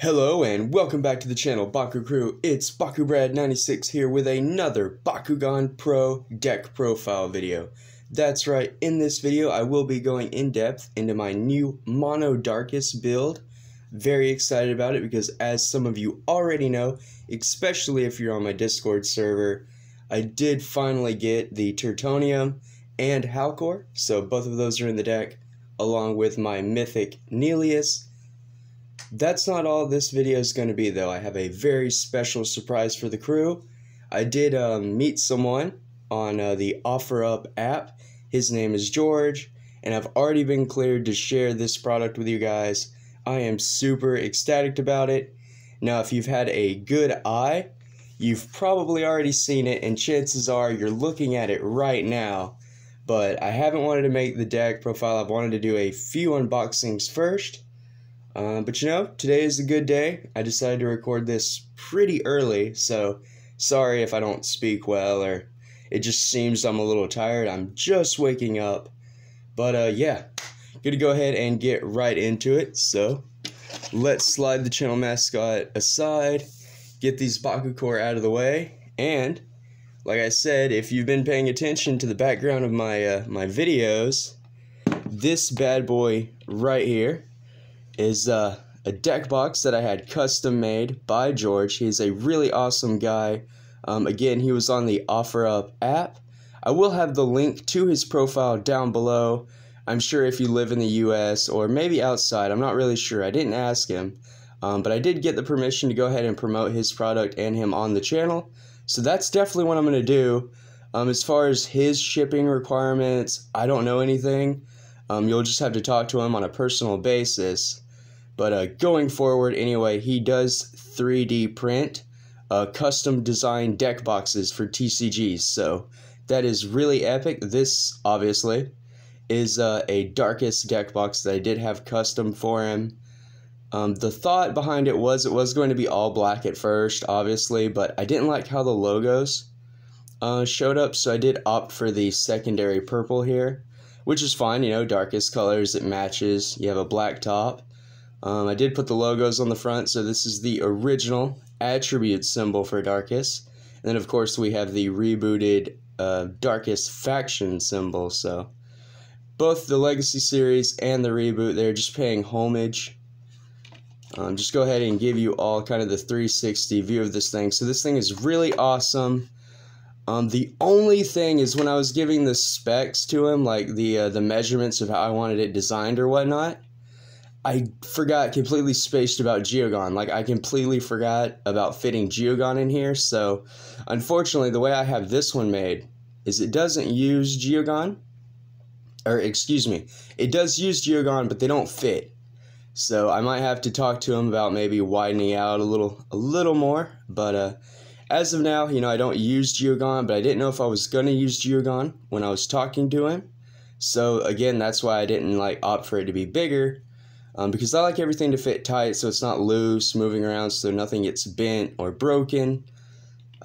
Hello and welcome back to the channel Baku Crew. It's Baku Brad 96 here with another Bakugan Pro deck profile video. That's right, in this video I will be going in depth into my new Mono Darkus build. Very excited about it because as some of you already know, especially if you're on my Discord server, I did finally get the Turtonium and Howlkor, so both of those are in the deck, along with my Mythic Nillious that's not all this video is going to be, though. I have a very special surprise for the crew. I did um, meet someone on uh, the OfferUp app. His name is George, and I've already been cleared to share this product with you guys. I am super ecstatic about it. Now, if you've had a good eye, you've probably already seen it, and chances are you're looking at it right now. But I haven't wanted to make the deck profile. I've wanted to do a few unboxings first uh, but you know, today is a good day. I decided to record this pretty early, so sorry if I don't speak well or it just seems I'm a little tired. I'm just waking up. But uh, yeah, to go ahead and get right into it. So let's slide the channel mascot aside, get these Bakucore out of the way, and like I said, if you've been paying attention to the background of my uh, my videos, this bad boy right here is uh, a deck box that I had custom made by George. He's a really awesome guy. Um, again, he was on the OfferUp app. I will have the link to his profile down below. I'm sure if you live in the US or maybe outside, I'm not really sure. I didn't ask him. Um, but I did get the permission to go ahead and promote his product and him on the channel. So that's definitely what I'm going to do. Um, as far as his shipping requirements, I don't know anything. Um, you'll just have to talk to him on a personal basis. But uh, going forward, anyway, he does 3D print uh, custom design deck boxes for TCGs. So that is really epic. This, obviously, is uh, a Darkus deck box that I did have custom for him. Um, the thought behind it was it was going to be all black at first, obviously, but I didn't like how the logos uh, showed up, so I did opt for the secondary purple here, which is fine, you know, Darkus colors, it matches. You have a black top. Um, I did put the logos on the front, so this is the original attribute symbol for Darkus. And then, of course, we have the rebooted uh, Darkus faction symbol. So, both the Legacy series and the reboot, they're just paying homage. Um, just go ahead and give you all kind of the 360 view of this thing. So, this thing is really awesome. Um, the only thing is when I was giving the specs to him, like the uh, the measurements of how I wanted it designed or whatnot, I forgot completely spaced about Geogan. Like I completely forgot about fitting Geogan in here. So unfortunately, the way I have this one made is it doesn't use Geogan. Or excuse me, it does use Geogan, but they don't fit. So I might have to talk to him about maybe widening out a little a little more. But uh, as of now, you know, I don't use Geogan, but I didn't know if I was gonna use Geogan when I was talking to him. So again, that's why I didn't like opt for it to be bigger um, because I like everything to fit tight so it's not loose, moving around so nothing gets bent or broken.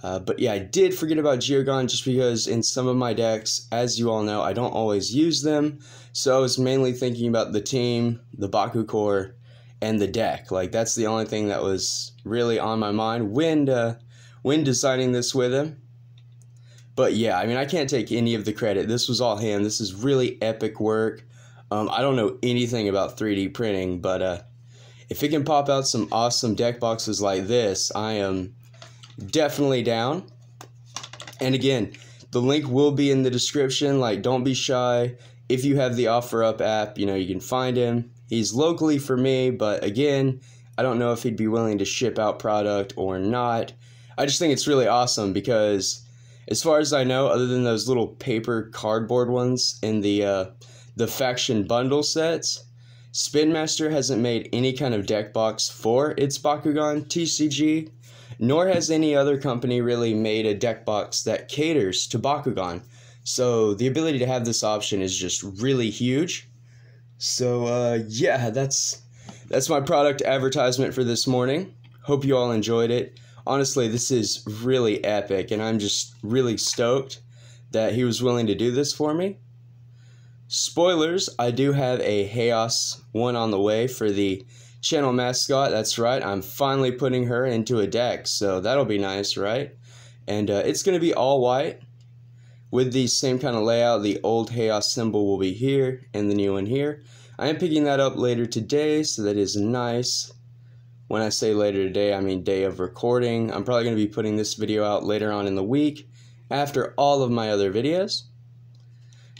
Uh, but yeah, I did forget about Geogan just because in some of my decks, as you all know, I don't always use them. So I was mainly thinking about the team, the Baku core, and the deck. Like that's the only thing that was really on my mind when uh, when designing this with him. But yeah, I mean, I can't take any of the credit. This was all him. This is really epic work. Um, I don't know anything about 3D printing, but uh, if it can pop out some awesome deck boxes like this, I am definitely down. And again, the link will be in the description. Like, don't be shy. If you have the OfferUp app, you know, you can find him. He's locally for me, but again, I don't know if he'd be willing to ship out product or not. I just think it's really awesome because, as far as I know, other than those little paper cardboard ones in the uh, the faction bundle sets, Spin Master hasn't made any kind of deck box for its Bakugan TCG, nor has any other company really made a deck box that caters to Bakugan. So the ability to have this option is just really huge. So uh, yeah, that's that's my product advertisement for this morning. Hope you all enjoyed it. Honestly, this is really epic, and I'm just really stoked that he was willing to do this for me. Spoilers, I do have a Chaos one on the way for the channel mascot. That's right. I'm finally putting her into a deck, so that'll be nice, right? And uh, it's going to be all white with the same kind of layout. The old Chaos symbol will be here and the new one here. I am picking that up later today, so that is nice. When I say later today, I mean day of recording. I'm probably going to be putting this video out later on in the week after all of my other videos.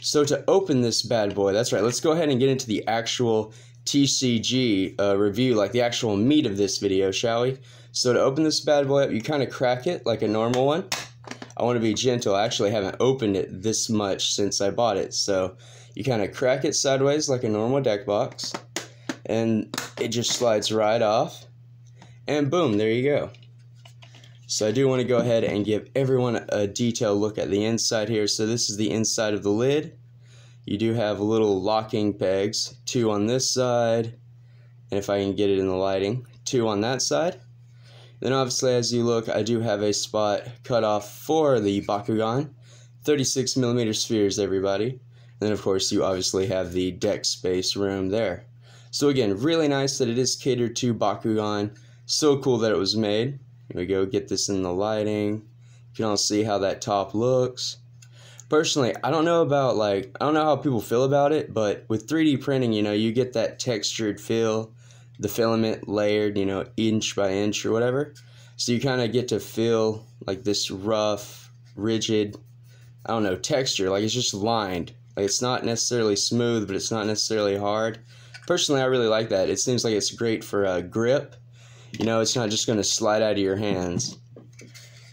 So to open this bad boy, that's right, let's go ahead and get into the actual TCG uh, review, like the actual meat of this video, shall we? So to open this bad boy up, you kind of crack it like a normal one. I want to be gentle. I actually haven't opened it this much since I bought it. So you kind of crack it sideways like a normal deck box. And it just slides right off. And boom, there you go. So I do want to go ahead and give everyone a detailed look at the inside here. So this is the inside of the lid. You do have little locking pegs, two on this side, and if I can get it in the lighting, two on that side. Then obviously as you look, I do have a spot cut off for the Bakugan. 36 millimeter spheres, everybody. And then of course you obviously have the deck space room there. So again, really nice that it is catered to Bakugan. So cool that it was made. Here we go, get this in the lighting. You can all see how that top looks. Personally, I don't know about like, I don't know how people feel about it, but with 3D printing, you know, you get that textured feel the filament layered, you know, inch by inch or whatever. So you kind of get to feel like this rough, rigid, I don't know, texture. Like it's just lined. Like it's not necessarily smooth, but it's not necessarily hard. Personally, I really like that. It seems like it's great for a grip. You know, it's not just going to slide out of your hands.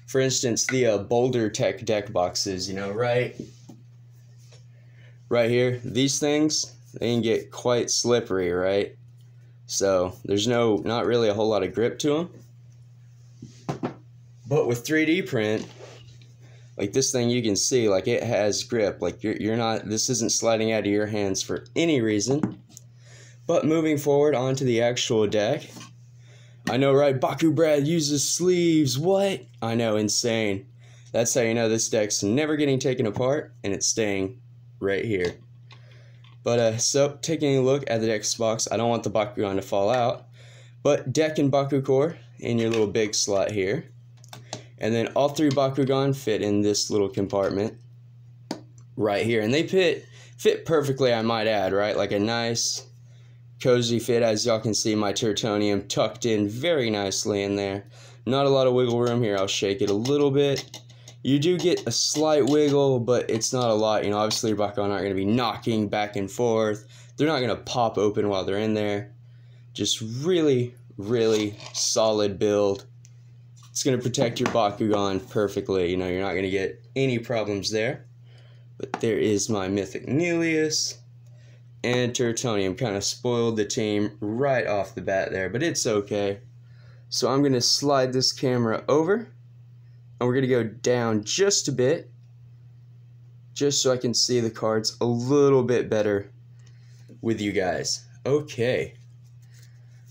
For instance, the uh, Boulder Tech deck boxes, you know, right, right here, these things, they can get quite slippery, right? So there's no, not really a whole lot of grip to them. But with 3D print, like this thing you can see, like it has grip. Like you're, you're not, this isn't sliding out of your hands for any reason. But moving forward onto the actual deck. I know, right? Baku Brad uses sleeves. What? I know, insane. That's how you know this deck's never getting taken apart and it's staying right here. But uh, so taking a look at the deck box, I don't want the Bakugan to fall out. But deck and Baku core in your little big slot here. And then all three Bakugan fit in this little compartment right here. And they fit, fit perfectly, I might add, right? Like a nice, cozy fit. As y'all can see, my Turtonium tucked in very nicely in there. Not a lot of wiggle room here. I'll shake it a little bit. You do get a slight wiggle, but it's not a lot. You know, obviously your Bakugan aren't going to be knocking back and forth. They're not going to pop open while they're in there. Just really, really solid build. It's going to protect your Bakugan perfectly. You know, you're not going to get any problems there. But there is my Mythic Nillious. And Turtonium kind of spoiled the team right off the bat there, but it's okay. So I'm going to slide this camera over and we're going to go down just a bit just so I can see the cards a little bit better with you guys. Okay.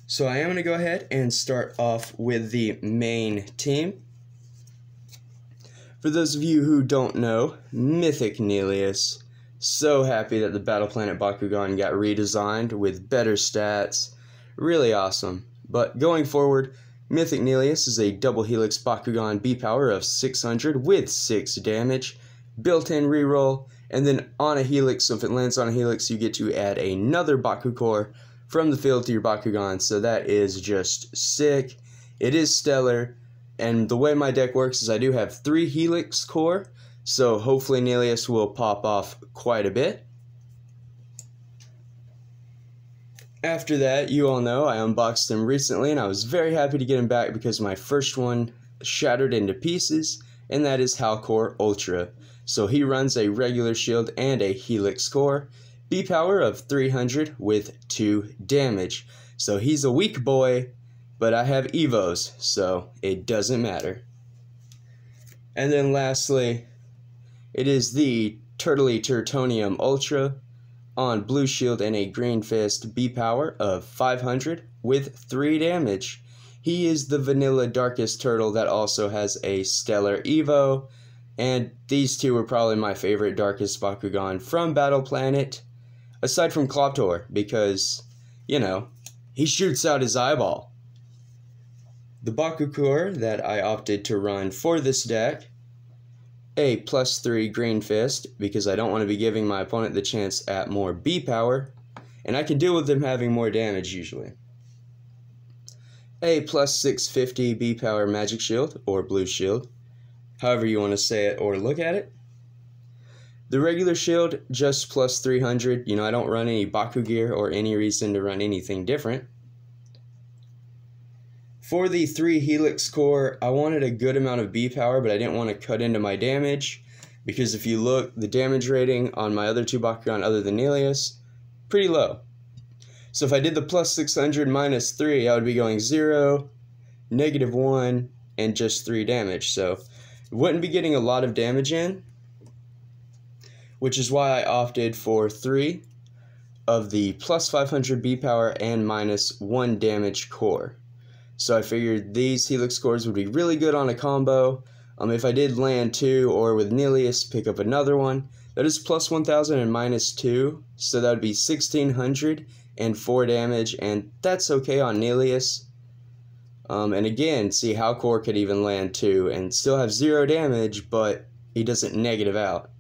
So I am going to go ahead and start off with the main team. For those of you who don't know, Mythic Nillious. So happy that the Battle Planet Bakugan got redesigned with better stats. Really awesome. But going forward, Mythic Nillious is a double helix Bakugan B power of 600 with 6 damage, built in reroll, and then on a helix, so if it lands on a helix, you get to add another Baku core from the field to your Bakugan, so that is just sick. It is stellar, and the way my deck works is I do have 3 helix core, so hopefully Nillious will pop off quite a bit. After that, you all know I unboxed him recently and I was very happy to get him back because my first one shattered into pieces, and that is Howlkor Ultra. So he runs a regular shield and a helix core, B power of 300 with 2 damage. So he's a weak boy, but I have Evos, so it doesn't matter. And then lastly, it is the Turtley Turtonium Ultra on Blue Shield and a Green Fist B power of 500 with 3 damage. He is the vanilla Darkus Turtle that also has a Stellar Evo, and these two are probably my favorite Darkus Bakugan from Battle Planet, aside from Cloptor, because, you know, he shoots out his eyeball. The Bakucore that I opted to run for this deck, a plus 3 Green Fist, because I don't want to be giving my opponent the chance at more B power, and I can deal with them having more damage usually. A plus 650 B power Magic Shield, or Blue Shield, however you want to say it or look at it. The regular shield, just plus 300. You know, I don't run any Baku gear or any reason to run anything different. For the 3 Helix core, I wanted a good amount of B power, but I didn't want to cut into my damage. Because if you look, the damage rating on my other two Bakugan other than Nillious, pretty low. So if I did the plus 600 minus 3, I would be going 0, negative 1, and just 3 damage. So it wouldn't be getting a lot of damage in, which is why I opted for 3 of the plus 500 B power and minus 1 damage core. So I figured these Helix cores would be really good on a combo. Um, if I did land 2 or with Nillious pick up another one, that is plus 1000 and minus 2, so that would be 1600 and 4 damage, and that's okay on Nillious. Um, and again, see Howlkor could even land 2 and still have 0 damage, but he doesn't negative out.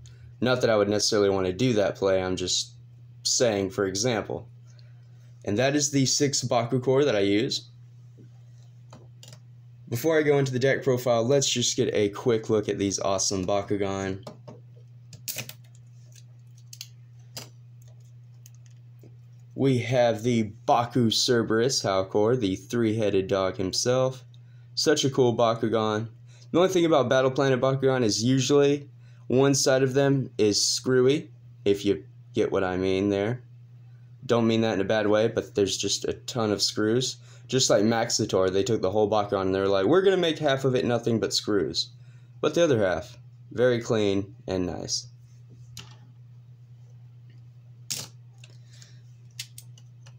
Not that I would necessarily want to do that play, I'm just saying for example. And that is the 6 Baku core that I use. Before I go into the deck profile, let's just get a quick look at these awesome Bakugan. We have the Baku Cerberus Howlkor, the three-headed dog himself. Such a cool Bakugan. The only thing about Battle Planet Bakugan is usually one side of them is screwy, if you get what I mean there. Don't mean that in a bad way, but there's just a ton of screws. Just like Maxotaur, they took the whole Bakugan and they're like, we're going to make half of it nothing but screws. But the other half, very clean and nice.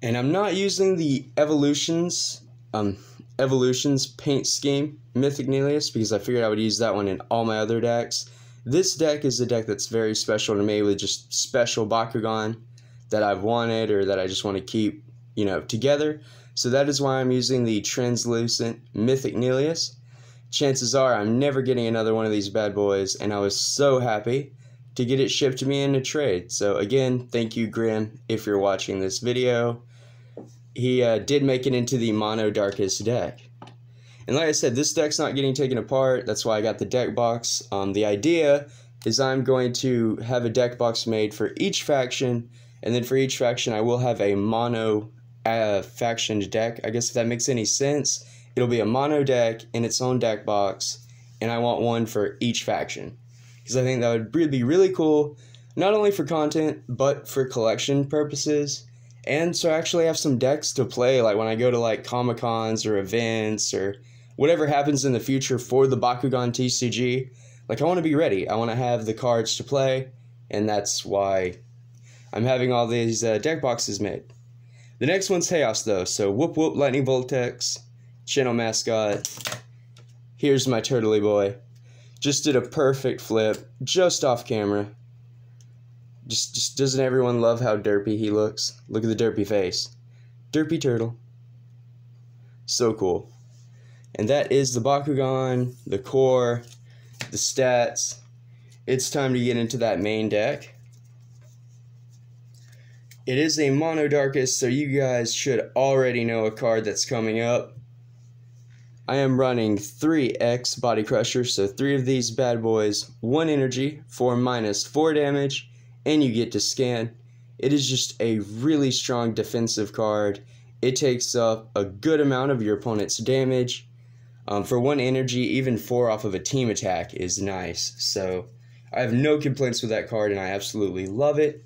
And I'm not using the Evolutions, um, Evolutions paint scheme, Mythic Nillious, because I figured I would use that one in all my other decks. This deck is a deck that's very special to me with just special Bakugan that I've wanted or that I just want to keep, you know, together. So that is why I'm using the translucent Mythic Nillious. Chances are I'm never getting another one of these bad boys, and I was so happy to get it shipped to me in a trade. So again, thank you, Grim, if you're watching this video he uh, did make it into the Mono Darkus deck. And like I said, this deck's not getting taken apart. That's why I got the deck box. Um, the idea is I'm going to have a deck box made for each faction, and then for each faction I will have a mono uh, faction deck. I guess if that makes any sense, it'll be a mono deck in its own deck box, and I want one for each faction. Because I think that would be really cool, not only for content, but for collection purposes and so I actually have some decks to play like when I go to like Comic Cons or events or whatever happens in the future for the Bakugan TCG. Like I want to be ready. I want to have the cards to play, and that's why I'm having all these uh, deck boxes made. The next one's Chaos though, so whoop whoop Lightning Voltex, channel mascot. Here's my turtley boy. Just did a perfect flip, just off camera. Just, just doesn't everyone love how derpy he looks? Look at the derpy face. Derpy turtle. So cool. And that is the Bakugan, the core, the stats. It's time to get into that main deck. It is a Mono Darkus, so you guys should already know a card that's coming up. I am running 3x Body Crusher, so 3 of these bad boys, 1 energy for minus 4 damage, and you get to scan. It is just a really strong defensive card. It takes up a good amount of your opponent's damage. Um, for one energy, even four off of a team attack is nice. So I have no complaints with that card, and I absolutely love it.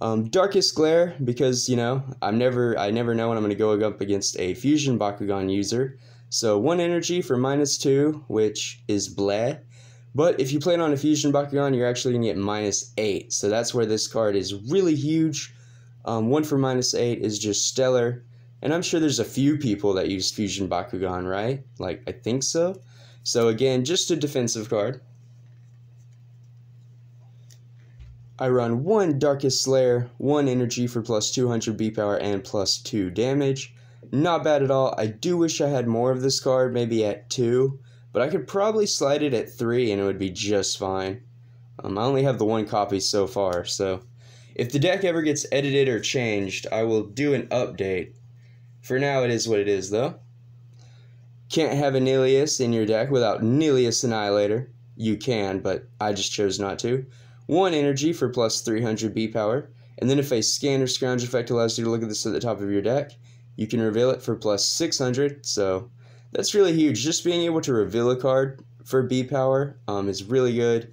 Um, Darkus Glare, because you know I'm never I never know when I'm going to go up against a Fusion Bakugan user. So one energy for minus two, which is bleh. But if you play it on a Fusion Bakugan, you're actually going to get minus 8. So that's where this card is really huge. Um, 1 for minus 8 is just stellar. And I'm sure there's a few people that use Fusion Bakugan, right? Like, I think so. So again, just a defensive card. I run one Darkus Slayer, one energy for plus 200 B power and plus 2 damage. Not bad at all. I do wish I had more of this card, maybe at 2, but I could probably slide it at 3 and it would be just fine. Um, I only have the one copy so far, so if the deck ever gets edited or changed, I will do an update. For now, it is what it is, though. Can't have a Nillious in your deck without Nillious Annihilator. You can, but I just chose not to. One energy for plus 300 B power, and then if a scan or scrounge effect allows you to look at this at the top of your deck, you can reveal it for plus 600, so that's really huge. Just being able to reveal a card for B power um, is really good.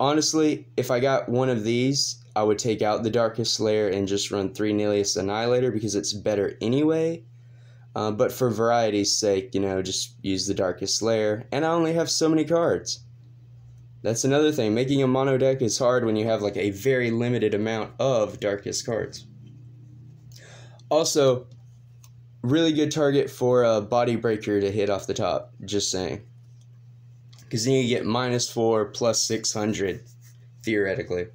Honestly, if I got one of these, I would take out the Darkus Slayer and just run 3 Nillious Annihilator because it's better anyway. Uh, but for variety's sake, you know, just use the Darkus Slayer. And I only have so many cards. That's another thing. Making a mono deck is hard when you have like a very limited amount of Darkus cards. Also, really good target for a Body Breaker to hit off the top. Just saying. Because then you get minus 4 plus 600, theoretically.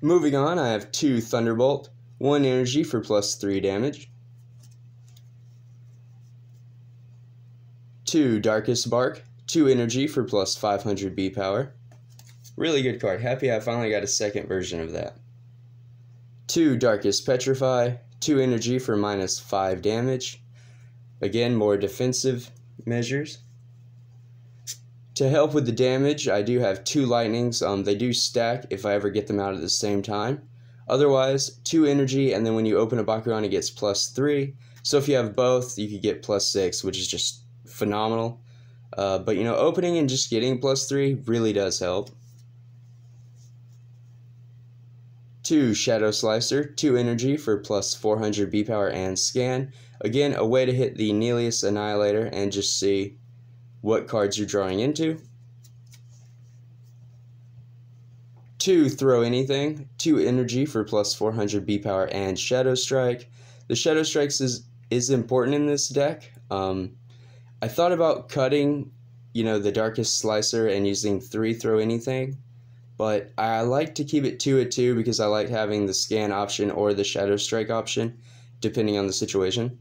Moving on, I have two Thunderbolt, one energy for plus 3 damage. 2 Darkus Bark, 2 energy for plus 500 B power. Really good card. Happy I finally got a second version of that. 2 Darkus Petrify, 2 energy for minus 5 damage. Again, more defensive measures. To help with the damage, I do have two lightnings. Um, they do stack if I ever get them out at the same time. Otherwise, two energy, and then when you open a Bakugan, it gets plus three. So if you have both, you could get plus six, which is just phenomenal. Uh, but you know, opening and just getting plus three really does help. Two Shadow Slicer, two energy for plus 400 B power and scan. Again, a way to hit the Nillious Annihilator and just see what cards you're drawing into. Two Throw Anything, two energy for plus 400 B power and Shadow Strike. The Shadow Strikes is, is important in this deck. Um, I thought about cutting, you know, the Darkus Slicer and using three throw anything, but I like to keep it two at two because I like having the scan option or the shadow strike option, depending on the situation.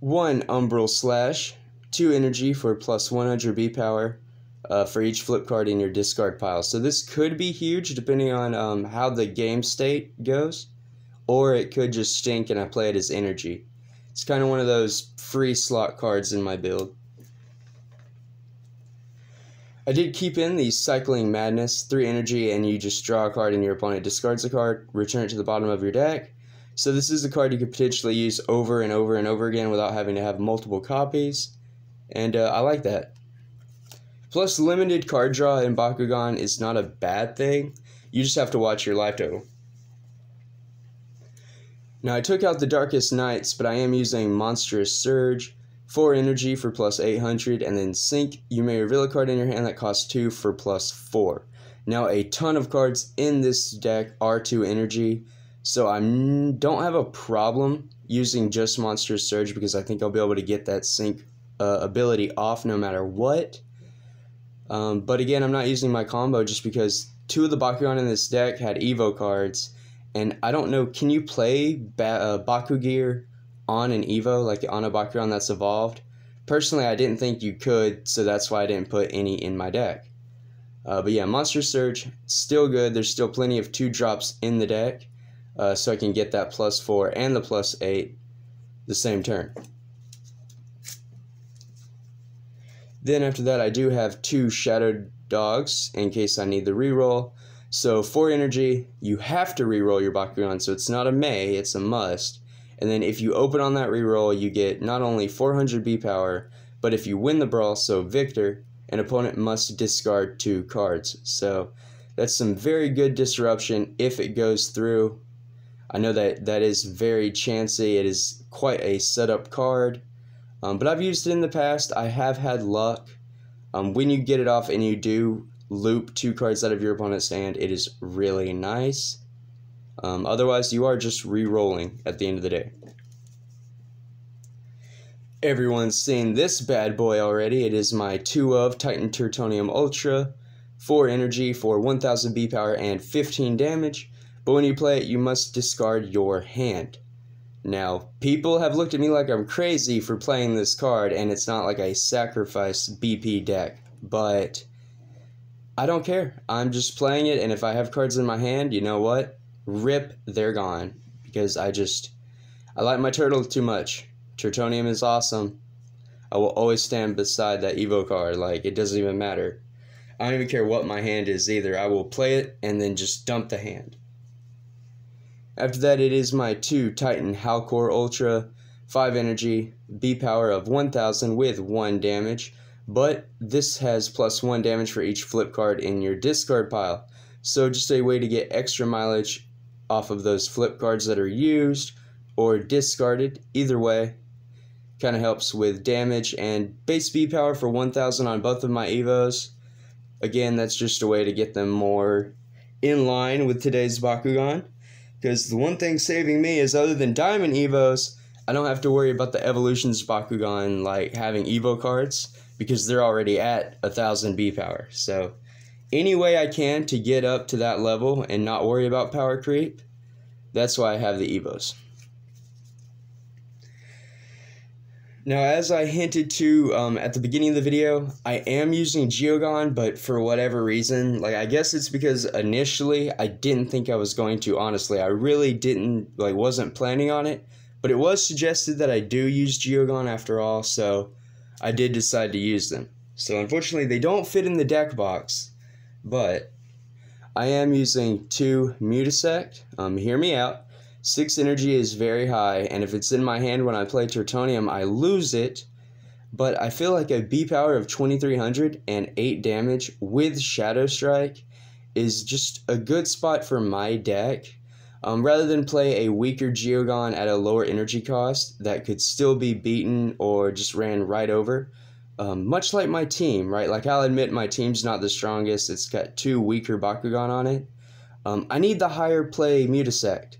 One Umbral Slash, two energy for plus 100 B power uh, for each flip card in your discard pile. So this could be huge depending on um, how the game state goes, or it could just stink and I play it as energy. It's kind of one of those free slot cards in my build. I did keep in the Cycling Madness, 3 energy, and you just draw a card and your opponent discards a card, return it to the bottom of your deck. So this is a card you could potentially use over and over and over again without having to have multiple copies, and uh, I like that. Plus, limited card draw in Bakugan is not a bad thing, you just have to watch your life total. Now I took out the Darkus Nights, but I am using Monstrous Surge, 4 energy for plus 800, and then Sync, you may reveal a card in your hand that costs 2 for plus 4. Now a ton of cards in this deck are 2 energy, so I don't have a problem using just Monstrous Surge because I think I'll be able to get that Sync uh, ability off no matter what. Um, but again, I'm not using my combo just because two of the Bakugan in this deck had Evo cards, and I don't know, can you play ba- uh, Baku Gear on an Evo, like on a Bakugan that's evolved? Personally, I didn't think you could, so that's why I didn't put any in my deck. Uh, but yeah, Monster Surge, still good. There's still plenty of two drops in the deck, uh, so I can get that plus four and the plus eight the same turn. Then after that, I do have two Shadow Dogs in case I need the reroll. So for energy, you have to reroll your Bakugan, so it's not a may, it's a must. And then if you open on that reroll, you get not only 400 B power, but if you win the brawl, so victor, an opponent must discard two cards. So that's some very good disruption if it goes through. I know that that is very chancy. It is quite a setup card, um, but I've used it in the past. I have had luck. Um, when you get it off and you do loop two cards out of your opponent's hand, it is really nice. Um, otherwise, you are just re rolling at the end of the day. Everyone's seen this bad boy already. It is my 2 of Titan Turtonium Ultra, 4 energy for 1000 B power and 15 damage, but when you play it, you must discard your hand. Now, people have looked at me like I'm crazy for playing this card, and it's not like I sacrifice BP deck, but I don't care. I'm just playing it, and if I have cards in my hand, you know what? Rip, they're gone. Because I just, I like my turtle too much. Turtonium is awesome. I will always stand beside that Evo card. Like, it doesn't even matter. I don't even care what my hand is either. I will play it and then just dump the hand. After that, it is my 2 Titan Howlkor Ultra, 5 energy, B power of 1000 with 1 damage but this has plus one damage for each flip card in your discard pile. So just a way to get extra mileage off of those flip cards that are used or discarded. Either way, kind of helps with damage and base B power for 1000 on both of my Evos. Again, that's just a way to get them more in line with today's Bakugan. Because the one thing saving me is other than Diamond Evos, I don't have to worry about the Evolutions Bakugan like having Evo cards because they're already at a thousand B power. So any way I can to get up to that level and not worry about power creep, that's why I have the Evos. Now, as I hinted to um, at the beginning of the video, I am using Geogan, but for whatever reason, like I guess it's because initially I didn't think I was going to. Honestly, I really didn't like wasn't planning on it, but it was suggested that I do use Geogan after all, so I did decide to use them. So unfortunately, they don't fit in the deck box, but I am using two Mutasect. Um, hear me out. Six energy is very high, and if it's in my hand when I play Turtonium, I lose it. But I feel like a B power of 2300 and 8 damage with Shadow Strike is just a good spot for my deck. Um, rather than play a weaker Geogan at a lower energy cost that could still be beaten or just ran right over, um, much like my team, right? Like I'll admit my team's not the strongest. It's got two weaker Bakugan on it. Um, I need the higher play Mutasect.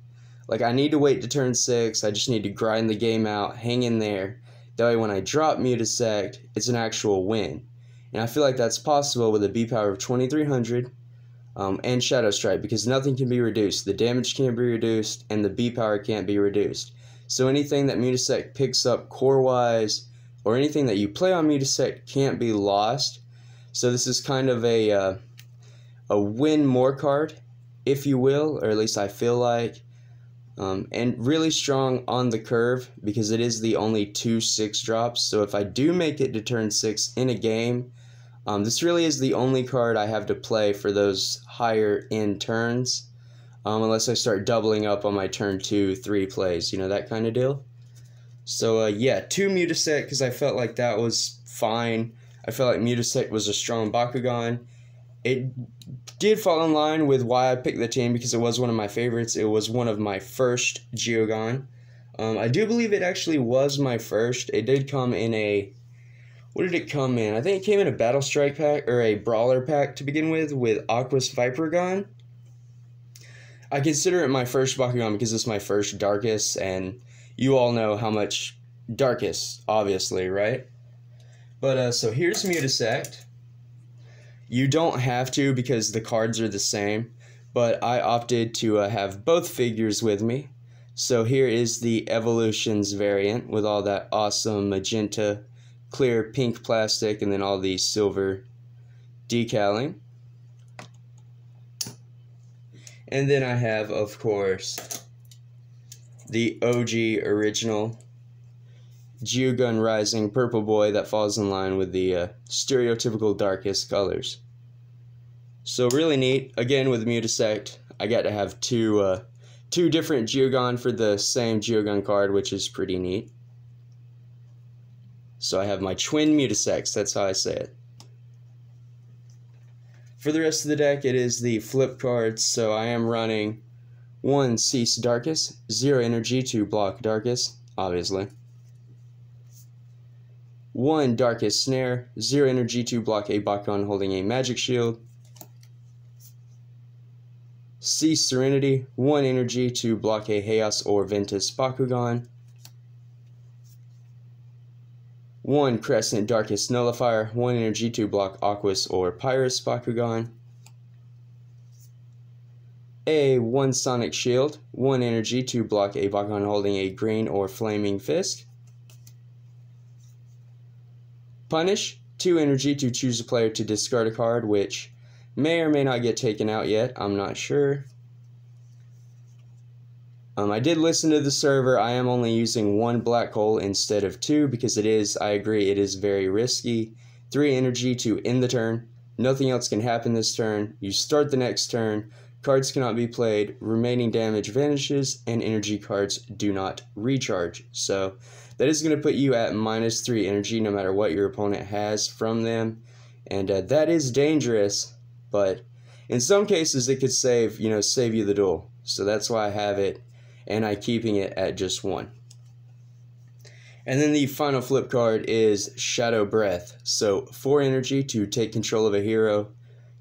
Like I need to wait to turn six. I just need to grind the game out, hang in there. That way, when I drop Mutasect, it's an actual win. And I feel like that's possible with a B power of 2300 um, and Shadow Strike because nothing can be reduced. The damage can't be reduced, and the B power can't be reduced. So anything that Mutasect picks up core wise, or anything that you play on Mutasect can't be lost. So this is kind of a uh, a win more card, if you will, or at least I feel like. Um, and really strong on the curve because it is the only two six drops. So if I do make it to turn six in a game, um, this really is the only card I have to play for those higher end turns, um, unless I start doubling up on my turn two, three plays, you know, that kind of deal. So, uh, yeah, two Mutasect because I felt like that was fine. I felt like Mutasect was a strong Bakugan. It did fall in line with why I picked the team because it was one of my favorites. It was one of my first Geogan. Um, I do believe it actually was my first. It did come in a what did it come in? I think it came in a Battle Strike pack or a Brawler pack to begin with with Aquos Vipergon. I consider it my first Bakugan because it's my first Darkus, and you all know how much Darkus, obviously, right? But uh, so here's Mutasect. You don't have to because the cards are the same, but I opted to uh, have both figures with me. So here is the Evolutions variant with all that awesome magenta clear pink plastic and then all the silver decaling. And then I have, of course, the OG original Geogan Rising Purple Boy that falls in line with the uh, stereotypical Darkus colors. So really neat. Again, with Mutasect, I got to have two, uh, two different Geogan for the same Geogan card, which is pretty neat. So I have my twin Mutasects, that's how I say it. For the rest of the deck, it is the flip cards, so I am running one Cease Darkus, zero energy to block Darkus, obviously. One Darkus Snare, zero energy to block a Bakugan holding a magic shield. Cease Serenity, one energy to block a Chaos or Ventus Bakugan. 1 Crescent Darkus Nullifier, 1 energy to block Aquos or Pyrus Bakugan, a 1 Sonic Shield, 1 energy to block a Bakugan holding a green or flaming fist, Punish, 2 energy to choose a player to discard a card, which may or may not get taken out yet, I'm not sure. Um, I did listen to the server. I am only using one black hole instead of two because it is, I agree, it is very risky. Three energy to end the turn. Nothing else can happen this turn. You start the next turn. Cards cannot be played. Remaining damage vanishes, and energy cards do not recharge. So that is going to put you at minus three energy no matter what your opponent has from them. And uh, that is dangerous, but in some cases it could save, you know, save you the duel. So that's why I have it and I keeping it at just one. And then the final flip card is Shadow Breath. So, 4 energy to take control of a hero.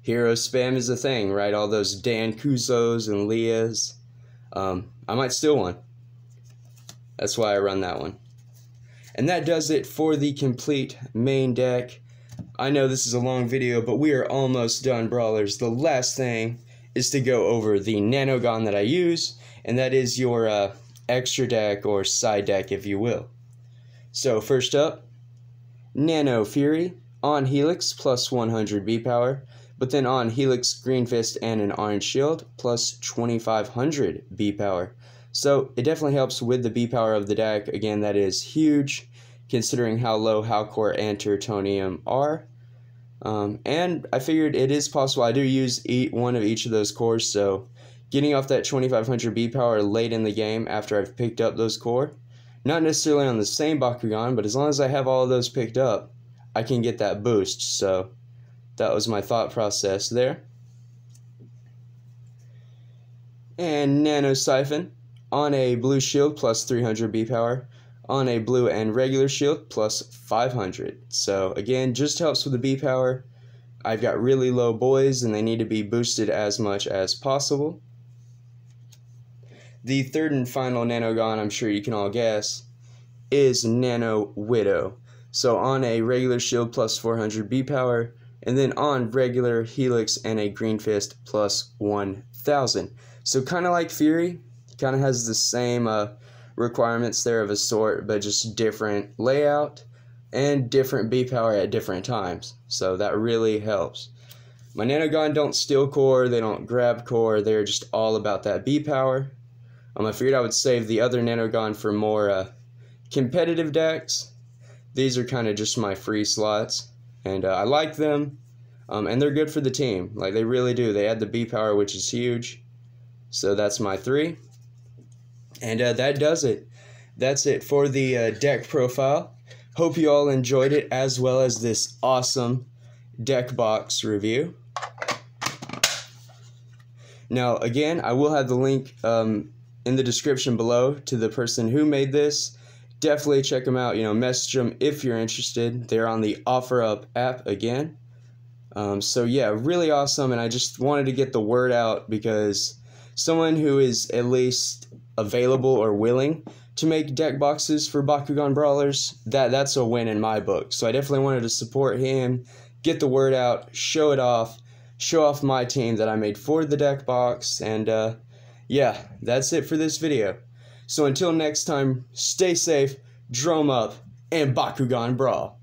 Hero spam is a thing, right? All those Dan Kuzos and Leas. Um, I might steal one. That's why I run that one. And that does it for the complete main deck. I know this is a long video, but we are almost done, Brawlers. The last thing is to go over the Nanogan that I use and that is your uh, extra deck or side deck, if you will. So, first up, Nano Fury on Helix plus 100 B power, but then on Helix Green Fist and an Orange Shield plus 2500 B power. So, it definitely helps with the B power of the deck. Again, that is huge considering how low Howlkor and Turtonium are. Um, and I figured it is possible. I do use eat one of each of those cores, so getting off that 2500 B power late in the game after I've picked up those core. Not necessarily on the same Bakugan, but as long as I have all of those picked up, I can get that boost. So that was my thought process there. And Nano Siphon on a blue shield plus 300 B power, on a blue and regular shield plus 500. So again, just helps with the B power. I've got really low boys and they need to be boosted as much as possible. The third and final Nanogan, I'm sure you can all guess, is Nano Widow. So on a regular shield plus 400 B power, and then on regular Helix and a Green Fist plus 1000. So kind of like Fury, kind of has the same uh, requirements there of a sort, but just different layout and different B power at different times. So that really helps. My Nanogan don't steal core, they don't grab core, they're just all about that B power. Um, I figured I would save the other Nanogan for more uh, competitive decks. These are kind of just my free slots, and uh, I like them, um, and they're good for the team. Like, they really do. They add the B power, which is huge. So that's my three. And uh, that does it. That's it for the uh, deck profile. Hope you all enjoyed it, as well as this awesome deck box review. Now, again, I will have the link um, in the description below to the person who made this. Definitely check them out. You know, message them if you're interested. They're on the OfferUp app again. Um, so yeah, really awesome. And I just wanted to get the word out because someone who is at least available or willing to make deck boxes for Bakugan Brawlers, that that's a win in my book. So I definitely wanted to support him, get the word out, show it off, show off my team that I made for the deck box, and uh, yeah, that's it for this video. So until next time, stay safe, drum up, and Bakugan Brawl.